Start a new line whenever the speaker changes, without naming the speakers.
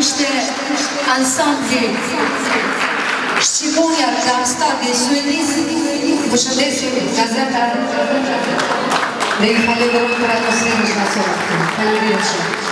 niște ansamble Știbunia, Darstavie, Suelis, Bușădesul, Gazeta, de Ihale Gorul, Pratos, Renus, Nasorat. Hvala